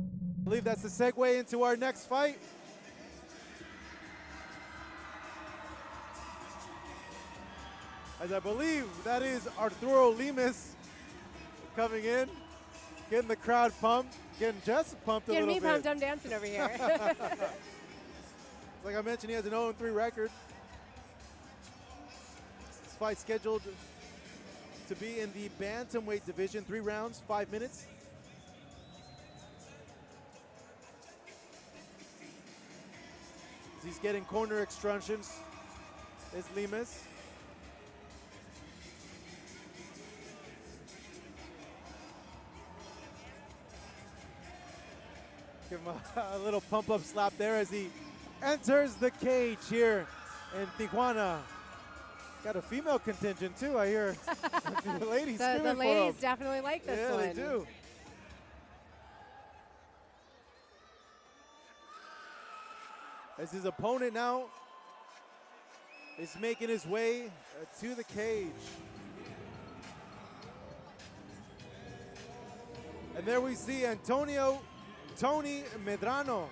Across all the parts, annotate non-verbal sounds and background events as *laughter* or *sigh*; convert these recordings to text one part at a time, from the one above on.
I believe that's the segue into our next fight. As I believe that is Arturo Lemus coming in, getting the crowd pumped, getting Jess pumped a Getting little me bit. pumped, I'm dancing over here. *laughs* *laughs* Like I mentioned, he has an 0-3 record. This fight scheduled to be in the bantamweight division, three rounds, five minutes. He's getting corner extractions. Is Lemus. Give him a, *laughs* a little pump up slap there as he enters the cage here in Tijuana. Got a female contingent too, I hear. *laughs* the ladies the, the ladies definitely like this yeah, one. they do. As his opponent now is making his way uh, to the cage. And there we see Antonio Tony Medrano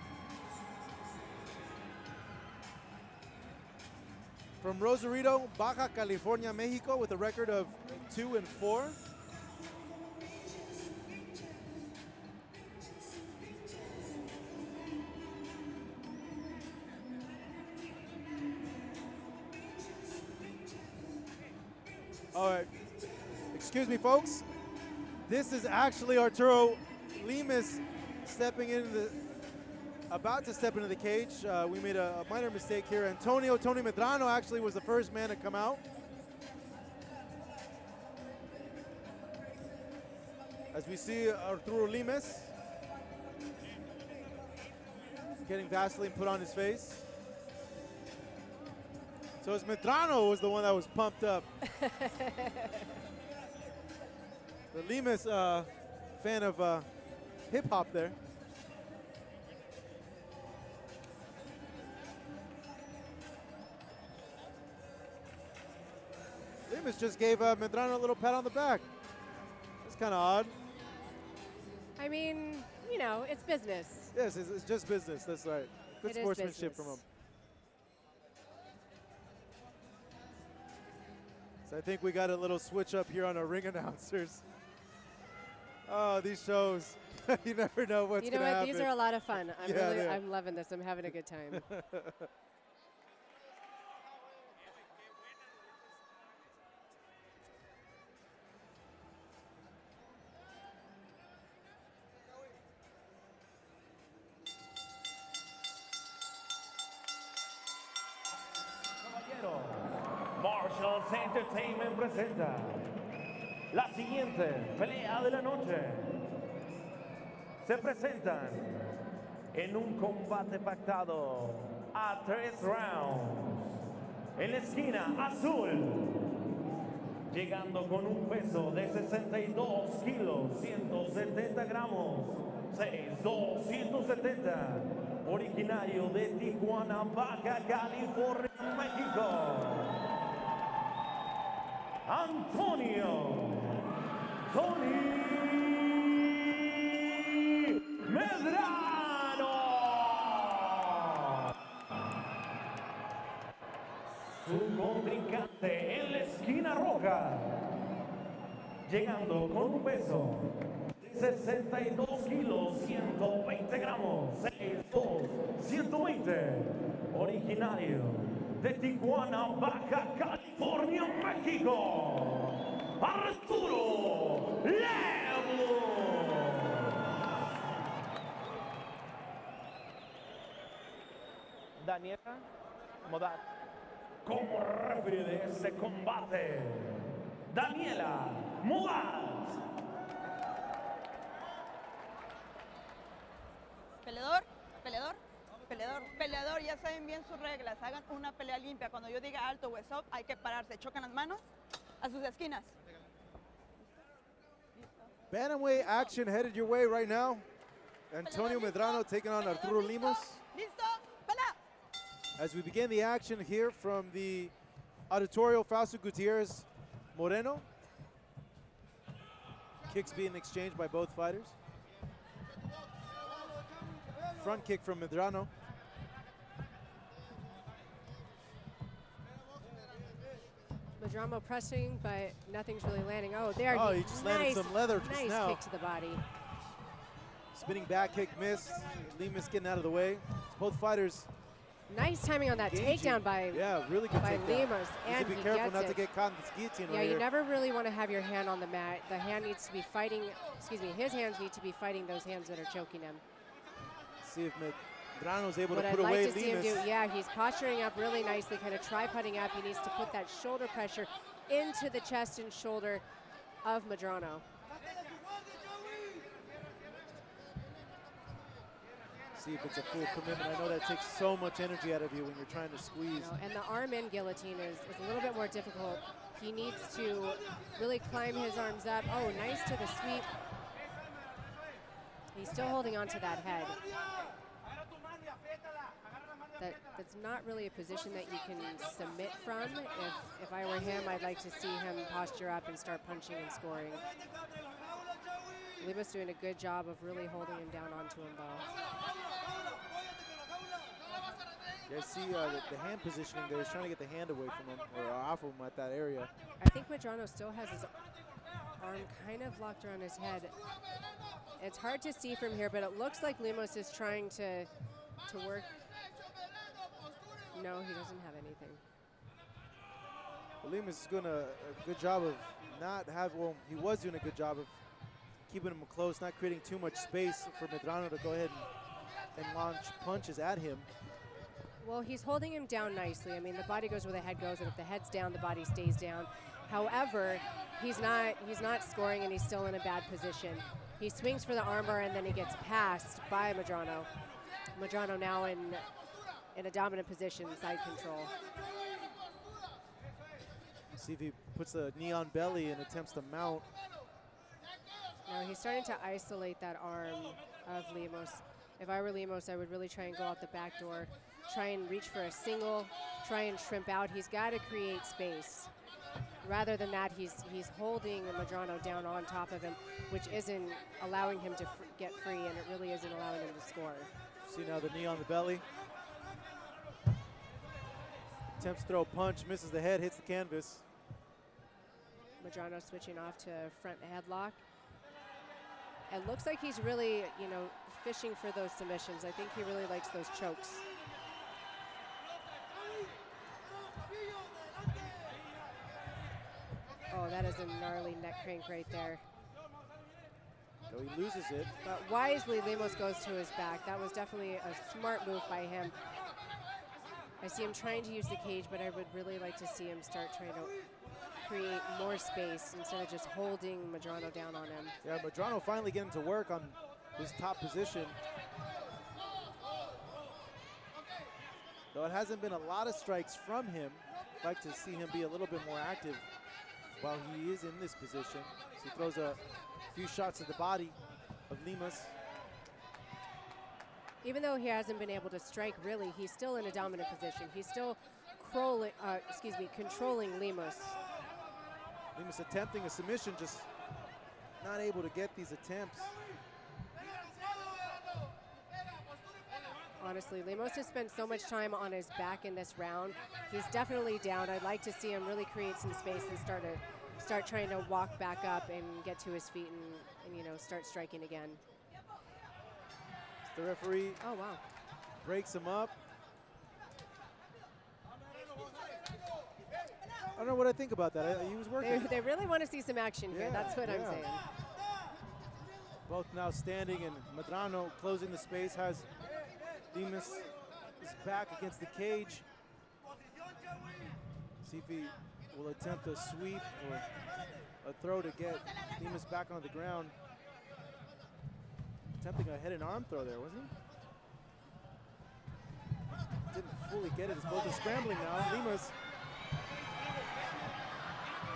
from Rosarito, Baja California, Mexico, with a record of two and four. All right. Excuse me, folks. This is actually Arturo Lemus stepping into the, about to step into the cage. Uh, we made a, a minor mistake here. Antonio Tony Medrano actually was the first man to come out. As we see Arturo Lemus getting Vaseline put on his face. So it's Medrano was the one that was pumped up. *laughs* the Lemus uh, fan of uh, hip hop there. Lemus just gave uh, Medrano a little pat on the back. That's kind of odd. I mean, you know, it's business. Yes, it's, it's just business. That's right. Good It is sportsmanship from him. So I think we got a little switch up here on our ring *laughs* announcers. Oh, these shows. *laughs* you never know what's going to happen. you know what? happen. These are a lot of fun. I'm Yeah, really. I'm loving this. I'm having a good time. *laughs* en un combate pactado a tres rounds. En la esquina azul, llegando con un peso de 62 kilos, 170 gramos, 6, 270, originario de Tijuana, Baja California, México. Antonio Tony roja, llegando con un peso de 62 kilos, 120 gramos, 6'2", 120, originario de Tijuana, Baja California, México, Arturo Levo. Daniela Modat. Como referee de este combate, Daniela Modat. Peleador, peleador, peleador, peleador, ya saben bien sus reglas, hagan una pelea limpia. Cuando yo diga alto o stop, hay que pararse, chocan las manos a sus esquinas. Bantamweight action headed your way right now. Antonio Medrano taking on Arturo Limas. Listo. As we begin the action here from the Auditorio Fausto Gutierrez Moreno. Kicks being exchanged by both fighters. front kick from Medrano. Madramo pressing, but nothing's really landing. Oh, there Oh, he, just landed nice, some leather just nice now. kick to the body. Spinning back kick missed. Lemus getting out of the way. Both fighters Nice timing on that takedown by yeah, really good by takedown. Lemus, and be careful gets not it. to get caught in this guillotine Yeah, over you here. never really want to have your hand on the mat. The hand needs to be fighting, excuse me, his hands need to be fighting those hands that are choking him. See if Medrano's able What to I'd put away like to see him do, yeah, he's posturing up really nicely, kind of tripoding up. He needs to put that shoulder pressure into the chest and shoulder of Medrano. See if it's a full commitment. I know that takes so much energy out of you when you're trying to squeeze. and the arm in guillotine is, is a little bit more difficult. He needs to really climb his arms up. Oh, nice to the sweep. He's still holding on to that head. That, that's not really a position that you can submit from. If, if I were him, I'd like to see him posture up and start punching and scoring. Lima's doing a good job of really holding him down onto him, though. Yeah, see uh, the, the hand positioning there. He's trying to get the hand away from him or off of him at that area. I think Medrano still has his arm kind of locked around his head. It's hard to see from here, but it looks like Lemus is trying to to work. No, he doesn't have anything. Lemus is doing a, a good job of not have. Well, he was doing a good job of keeping him close, not creating too much space for Medrano to go ahead and, and launch punches at him. Well, he's holding him down nicely. I mean, the body goes where the head goes, and if the head's down, the body stays down. However, he's not he's not scoring, and he's still in a bad position. He swings for the armbar, and then he gets passed by Medrano. Medrano now in in a dominant position, side control. See if he puts the knee on belly and attempts to mount. No, he's starting to isolate that arm of Lemus. If I were Lemus, I would really try and go out the back door, try and reach for a single, try and shrimp out. He's got to create space. Rather than that, he's he's holding Medrano down on top of him, which isn't allowing him to fr- get free, and it really isn't allowing him to score. See now the knee on the belly. Attempts to throw a punch, misses the head, hits the canvas. Medrano switching off to front headlock. It looks like he's really, you know, fishing for those submissions. I think he really likes those chokes. Oh, that is a gnarly neck crank right there. Though he loses it. But wisely, Lemus goes to his back. That was definitely a smart move by him. I see him trying to use the cage, but I would really like to see him start trying to create more space instead of just holding Medrano down on him. Yeah, Medrano finally getting to work on his top position. Though it hasn't been a lot of strikes from him, I'd like to see him be a little bit more active while he is in this position. So he throws a few shots at the body of Lemus. Even though he hasn't been able to strike really, he's still in a dominant position. He's still crolling, uh, excuse me, controlling Lemus. Lemus attempting a submission, just not able to get these attempts. Honestly, Lemus has spent so much time on his back in this round. He's definitely down. I'd like to see him really create some space and start to start trying to walk back up and get to his feet and, and you know start striking again. The referee Oh wow. breaks him up. I don't know what I think about that. I, he was working. they really want to see some action here. Yeah, That's what I'm saying. Both now standing, and Medrano closing the space has Demas is back against the cage. See if he will attempt a sweep or a throw to get Demas back on the ground. Attempting a head and arm throw there, wasn't he? Didn't fully get it. It's both are scrambling now. Lemus.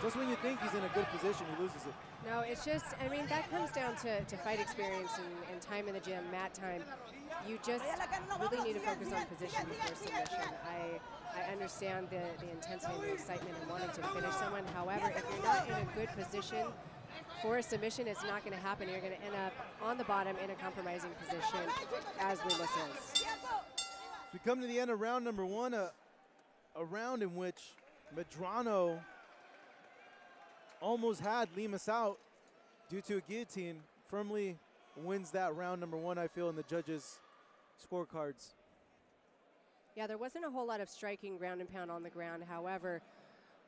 Just when you think he's in a good position, he loses it. No, it's just, I mean, that comes down to, to fight experience and, and time in the gym, mat time. You just really need to focus on position before submission. I, I understand the, the intensity and the excitement and wanting to finish someone. However, if you're not in a good position for a submission, it's not going to happen. You're going to end up on the bottom in a compromising position, as Lemus is. We come to the end of round number one, a, a round in which Medrano almost had Lemus out due to a guillotine. Firmly wins that round number one, I feel, in the judges' scorecards. Yeah, there wasn't a whole lot of striking ground and pound on the ground. However,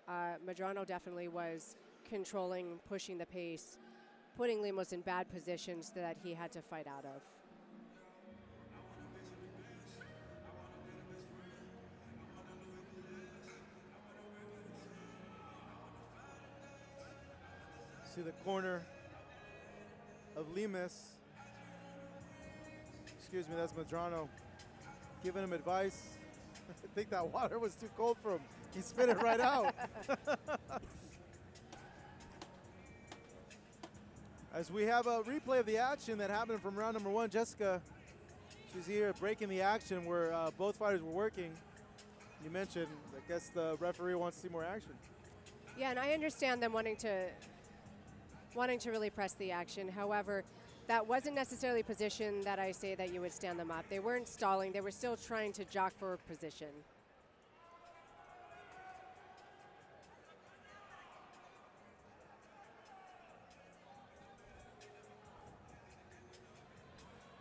uh, Medrano definitely was controlling, pushing the pace, putting Lemus in bad positions that he had to fight out of. See the corner of Lemus. Excuse me, that's Medrano giving him advice. *laughs* I think that water was too cold for him. He spit it right out. *laughs* As we have a replay of the action that happened from round number one, Jessica, she's here breaking the action where uh, both fighters were working. You mentioned, I guess the referee wants to see more action. Yeah, and I understand them wanting to wanting to really press the action. However, that wasn't necessarily a position that I say that you would stand them up. They weren't stalling. They were still trying to jock for position.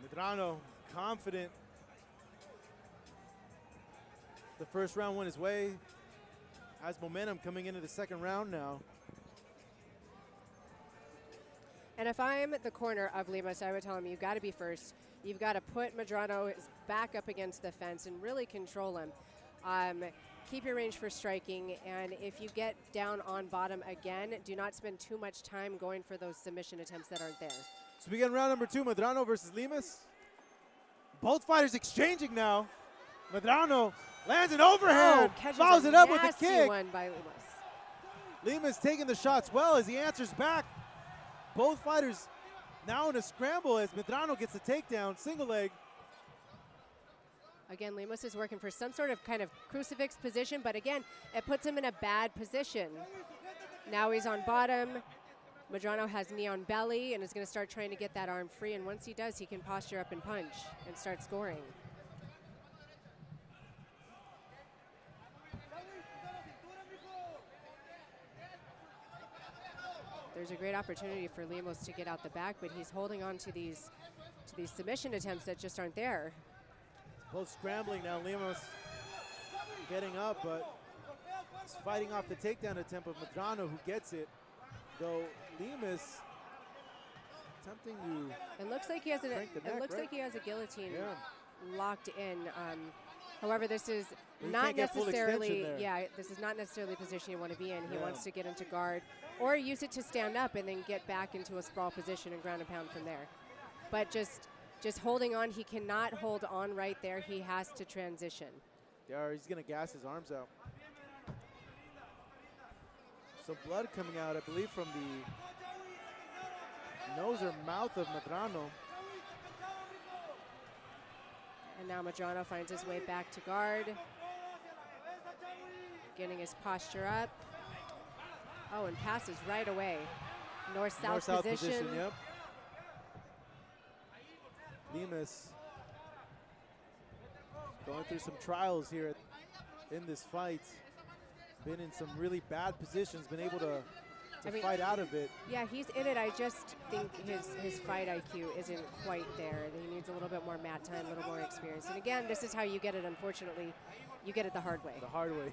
Medrano confident. The first round went his way. Has momentum coming into the second round now. And if I'm at the corner of Lemus, I would tell him, you've got to be first. You've got to put Medrano back up against the fence and really control him. Um, keep your range for striking, and if you get down on bottom again, do not spend too much time going for those submission attempts that aren't there. So we get round number two, Medrano versus Lemus. Both fighters exchanging now. Medrano lands an overhand, Oh, follows it up with a kick. one by Lemus. Lemus taking the shots well as he answers back. Both fighters now in a scramble as Medrano gets the takedown, single leg. Again, Lemus is working for some sort of kind of crucifix position, but again, it puts him in a bad position. Now he's on bottom. Medrano has knee on belly and is going to start trying to get that arm free. And once he does, he can posture up and punch and start scoring. There's a great opportunity for Lemus to get out the back, but he's holding on to these to these submission attempts that just aren't there. Both scrambling now. Lemus getting up, but he's fighting off the takedown attempt of Medrano, who gets it. Though Lemus attempting to It looks like he has a. It looks right? like he has a guillotine Yeah. locked in. Um, however, this is You not can't get full extension necessarily. Yeah, this is not necessarily the position you want to be in. He Yeah. wants to get into guard or use it to stand up and then get back into a sprawl position and ground and pound from there. But just just holding on, he cannot hold on right there. He has to transition. Yeah, he's gonna gas his arms out. Some blood coming out, I believe, from the nose or mouth of Medrano. And now Medrano finds his way back to guard. Getting his posture up. Oh, and passes right away. North-south North-south position. position. Yep. Lemus going through some trials here at- in this fight. Been in some really bad positions. Been able to, to I mean- fight out of it. Yeah, he's in it. I just think his, his fight IQ isn't quite there. He needs a little bit more mat time, a little more experience. And again, this is how you get it, unfortunately. You get it the hard way. The hard way.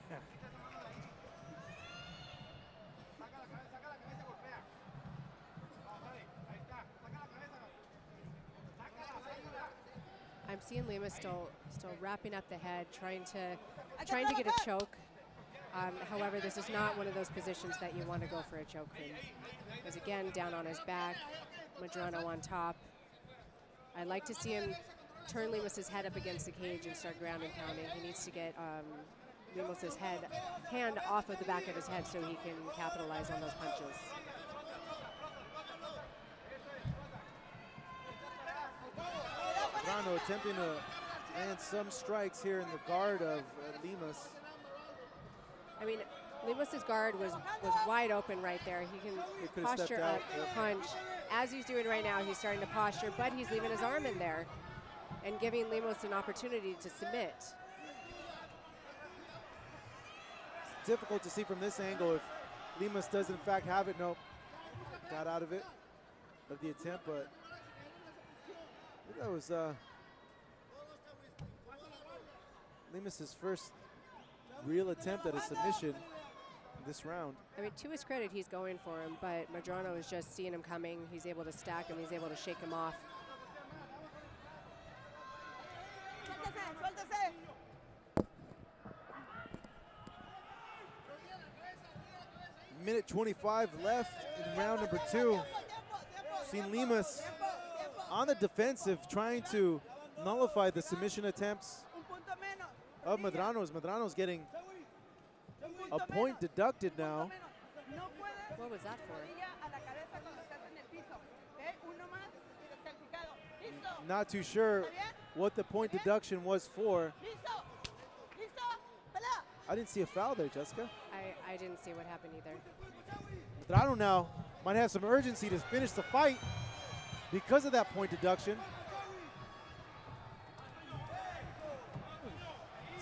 I'm seeing Lima still still wrapping up the head, trying to trying to get a choke. Um, however, this is not one of those positions that you want to go for a choke from. Because again, down on his back, Medrano on top. I'd like to see him turn Lemus's head up against the cage and start ground and pounding. He needs to get um, head hand off of the back of his head so he can capitalize on those punches. Medrano attempting to land some strikes here in the guard of uh, Lemus. I mean, Lemus's guard was, was wide open right there. He can could've posture up, punch. As he's doing right now, he's starting to posture, but he's leaving his arm in there and giving Lemus an opportunity to submit. difficult to see from this angle if Lemus does in fact have it. Nope. Got out of it, of the attempt, but that was uh, Lemus's first real attempt at a submission this round. I mean, to his credit, he's going for him, but Medrano is just seeing him coming. He's able to stack him. He's able to shake him off. Minute 25 left in round number two. Seen Lemus on the defensive trying to nullify the submission attempts Un punto menos. of Medrano's. Medrano's getting a point deducted now. What was that for? rodilla a la cabeza cuando estás en el piso. ¿ok? Uno más y descalificado. Listo. Not too sure what the point deduction was for. Listo. Listo. Pelea. I didn't see a foul there, Jessica. I, I didn't see what happened either. Medrano now might have some urgency to finish the fight because of that point deduction.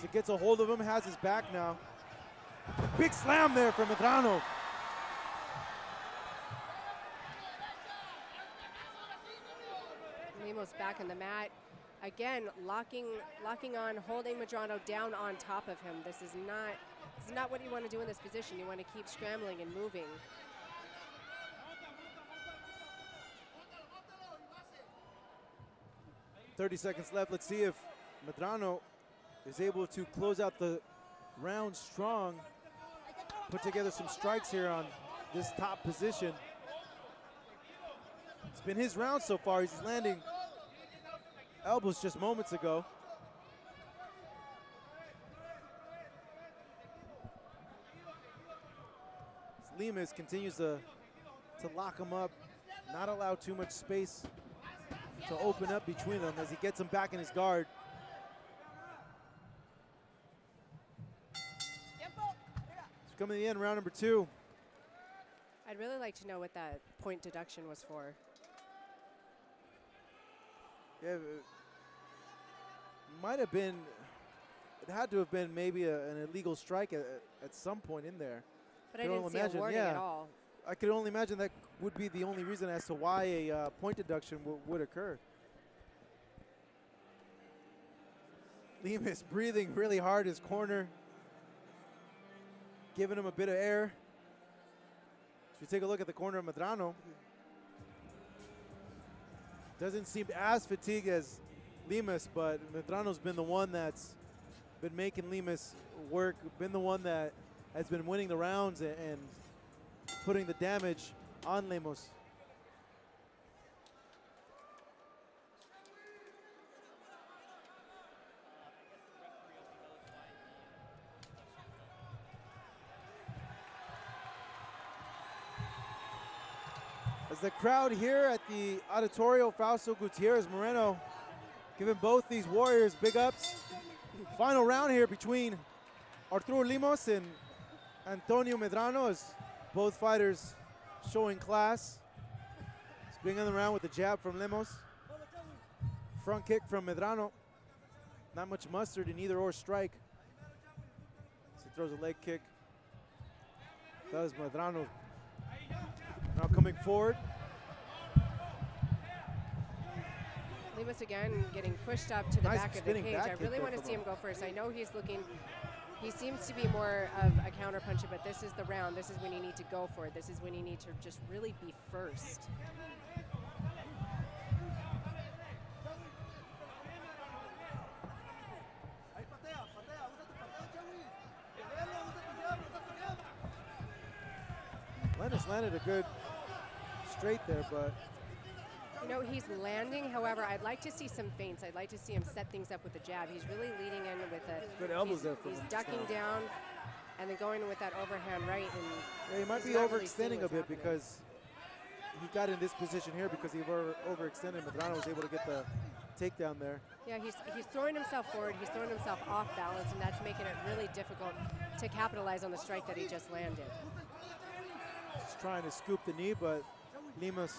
So gets a hold of him, has his back now. Big slam there from Medrano. Lemus back on the mat. Again, locking, locking on, holding Medrano down on top of him. This is not, this is not what you want to do in this position. You want to keep scrambling and moving. Thirty seconds left. Let's see if Medrano is able to close out the round strong. Put together some strikes here on this top position. It's been his round so far. He's landing elbows just moments ago. Lemus continues to, to lock him up, not allow too much space to open up between them as he gets him back in his guard. Coming to the end, round number two. I'd really like to know what that point deduction was for. Yeah, it might have been, it had to have been maybe a, an illegal strike at, at some point in there. But I Can didn't see imagine, a warning yeah. at all. I could only imagine that would be the only reason as to why a uh, point deduction would occur. Lemus breathing really hard his corner, giving him a bit of air. If you take a look at the corner of Medrano, doesn't seem as fatigued as Lemus, but Medrano's been the one that's been making Lemus work, been the one that has been winning the rounds and, putting the damage on Lemus. Crowd here at the Auditorio Fausto Gutierrez Moreno giving both these warriors big ups. Final round here between Arturo Lemus and Antonio Medrano as both fighters showing class. Spinning on the round with the jab from Lemus. Front kick from Medrano. Not much mustard in either or strike. So he throws a leg kick. Does Medrano now coming forward. Lemus again getting pushed up to the Nice back of the cage. I really want to see him. go first. I know he's looking, he seems to be more of a counter puncher, but this is the round. This is when you need to go for it. This is when you need to just really be first. Lennis landed a good straight there, but Know, he's landing. However, I'd like to see some feints. I'd like to see him set things up with the jab. He's really leading in with a Good elbows he's, He's ducking down and then going with that overhand right. And yeah, he might be not really overextending a bit happening. because he got in this position here because he over, overextended. Medrano was able to get the takedown there. Yeah, he's, he's throwing himself forward, he's throwing himself off balance, and that's making it really difficult to capitalize on the strike that he just landed. He's trying to scoop the knee, but Lemus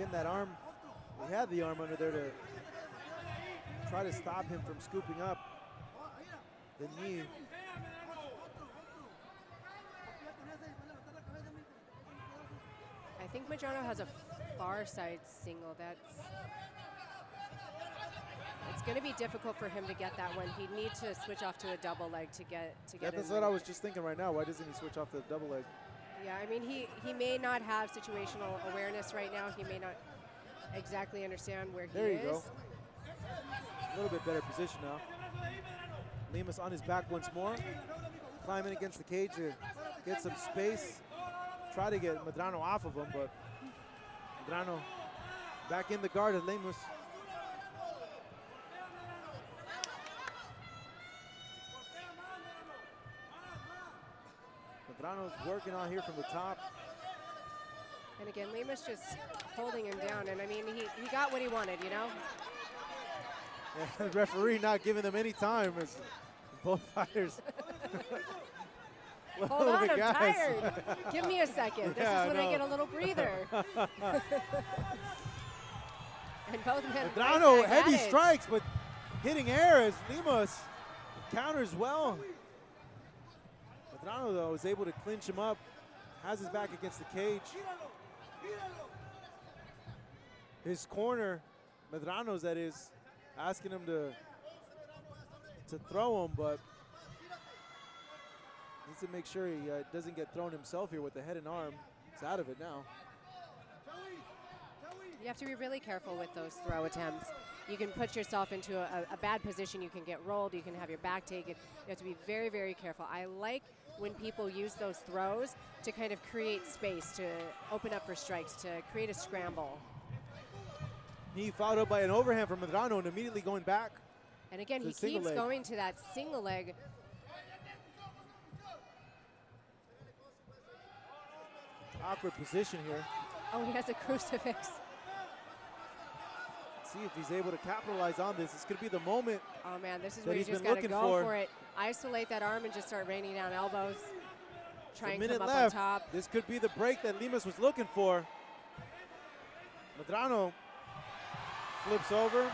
getting that arm. He had the arm under there to try to stop him from scooping up the knee. I think Medrano has a far side single. That's it's going to be difficult for him to get that one. He'd need to switch off to a double leg to get to Yeah, get. that's what. I was just thinking right now. Why doesn't he switch off the double leg? Yeah, I mean he he may not have situational awareness right now. He may not exactly understand where he is. There you go. A little bit better position now. Lemus on his back once more. Climbing against the cage to get some space. Try to get Medrano off of him, but Medrano back in the guard of Lemus. Medrano's working on here from the top. And again, Lima's just holding him down. And I mean, he, he got what he wanted, you know? *laughs* The referee not giving them any time as both fighters. *laughs* Hold *laughs* on, I'm gas. tired. Give me a second. This Yeah, I is when I, know. get a little breather. and both men Medrano, heavy strikes, but hitting air as Lemus counters well. Medrano, though, is able to clinch him up, has his back against the cage. His corner, Medrano's that is, asking him to to throw him, but needs to make sure he uh, doesn't get thrown himself here with the head and arm. He's out of it now. You have to be really careful with those throw attempts. You can put yourself into a, a bad position. You can get rolled. You can have your back taken. You have to be very, very careful. I like when people use those throws to kind of create space, to open up for strikes, to create a scramble. He followed up by an overhand from Medrano and immediately going back. And again, he keeps leg. going to that single leg. Awkward position here. Oh, he has a *laughs* crucifix. See if he's able to capitalize on this. This could be the moment. Oh man, this is where you just been got to looking go for. for. it. Isolate that arm and just start raining down elbows. Try and come left. on top. This could be the break that Lemus was looking for. Medrano flips over.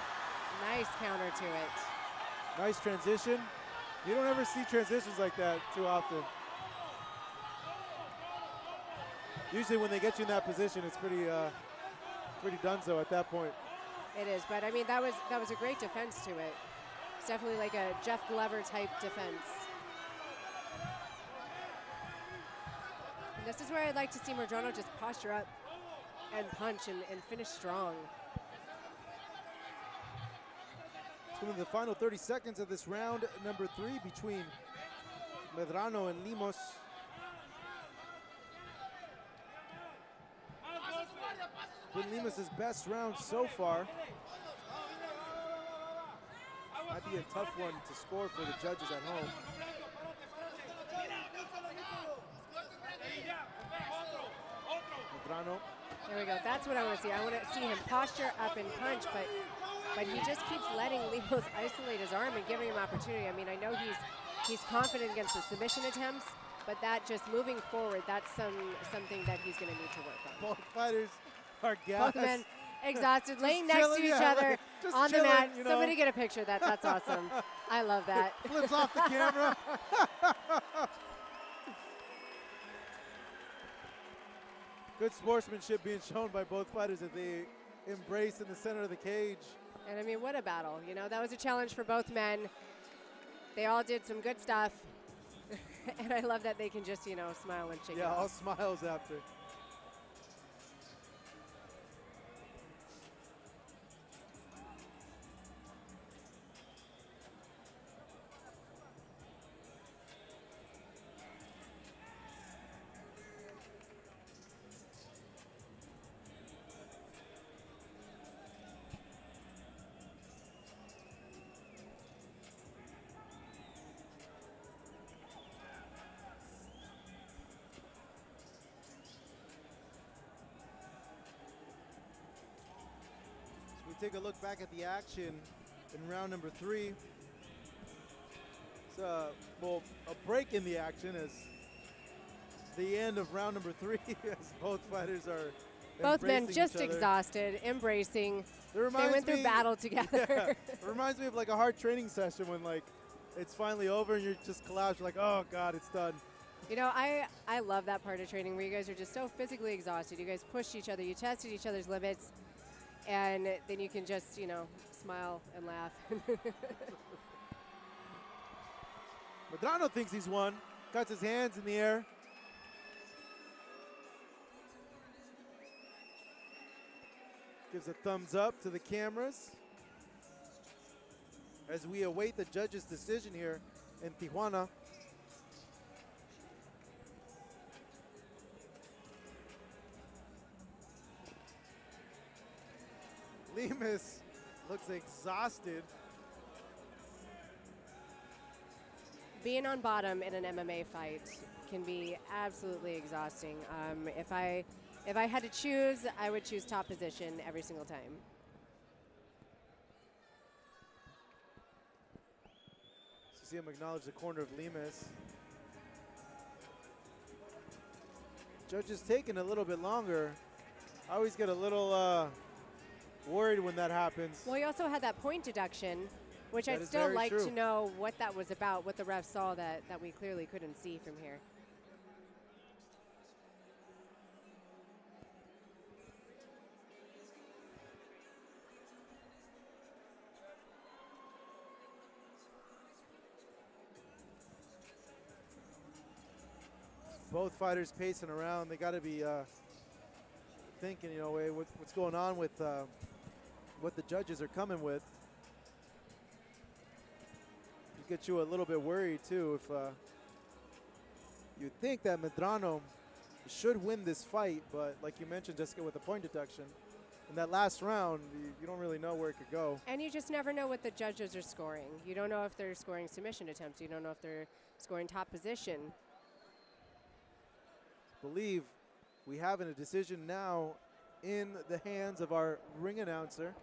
Nice counter to it. Nice transition. You don't ever see transitions like that too often. Usually when they get you in that position, it's pretty, uh, pretty donezo at that point. It is, but I mean that was that was a great defense to it. It's definitely like a Jeff Glover type defense. And this is where I'd like to see Medrano just posture up and punch and, and finish strong. To be the final 30 seconds of this round number three between Medrano and Lemus. Been Lemus' best round so far. Might be a tough one to score for the judges at home. Medrano There we go. That's what I want to see. I want to see him posture up and punch, but but he just keeps letting Lemus *laughs* isolate his arm and giving him opportunity. I mean, I know he's he's confident against the submission attempts, but that just moving forward, that's some something that he's going to need to work on. both fighters are gassed. Both men *laughs* exhausted, laying next to each yeah, other like, on the mat. you know. Somebody get a picture of that. That's awesome. *laughs* I love that. Flips off the camera. *laughs* Good sportsmanship being shown by both fighters that they embrace in the center of the cage. And I mean, what a battle. You know, that was a challenge for both men. They all did some good stuff. and I love that they can just, you know, smile and shake Yeah, all smiles after. Take a look back at the action in round number three. It's uh, well, a break in the action as the end of round number three *laughs* as both fighters are Both men just exhausted, embracing. They went through me- battle together. *laughs* Yeah, it reminds me of like a hard training session when like it's finally over and you're just collapsed. You're like, oh god, it's done. You know, I, I love that part of training where you guys are just so physically exhausted. You guys pushed each other, you tested each other's limits, and then you can just, you know, smile and laugh. *laughs* Medrano thinks he's won. Cuts his hands in the air. Gives a thumbs up to the cameras as we await the judge's decision here in Tijuana. Lemus looks exhausted. Being on bottom in an MMA fight can be absolutely exhausting. Um, if I if I had to choose, I would choose top position every single time. So see him acknowledge the corner of Lemus. Judge is taking a little bit longer. I always get a little uh, worried when that happens. Well, he also had that point deduction, which That I'd still like true. to know what that was about, what the ref saw that, that we clearly couldn't see from here. Both fighters pacing around. They got to be uh, thinking, you know, what's going on with uh, what the judges are coming with. It gets you a little bit worried too if uh, you think that Medrano should win this fight, but like you mentioned, Jessica, with the point deduction, in that last round, you, you don't really know where it could go. And you just never know what the judges are scoring. You don't know if they're scoring submission attempts. You don't know if they're scoring top position. I believe we have in a decision now in the hands of our ring announcer.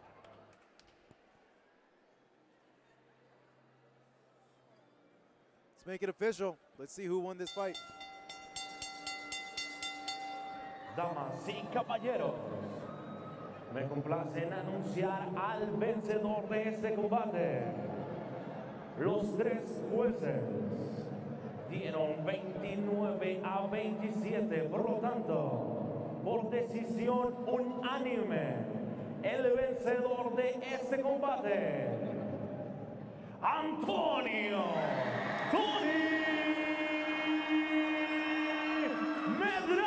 Let's make it official. Let's see who won this fight. Damas y caballeros, me complace en anunciar al vencedor de este combate. Los tres jueces dieron 29 a 27, por lo tanto, por decisión unánime, el vencedor de este combate, Antonio Tony Medrano.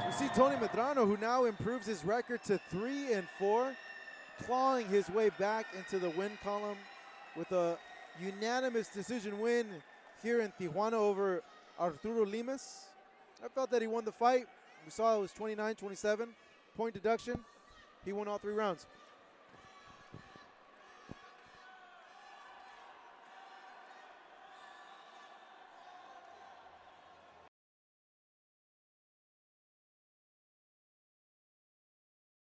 So we see Tony Medrano, who now improves his record to three and four, clawing his way back into the win column with a unanimous decision win here in Tijuana over Arturo Lemus. I felt that he won the fight. We saw it was 29-27, point deduction. He won all three rounds.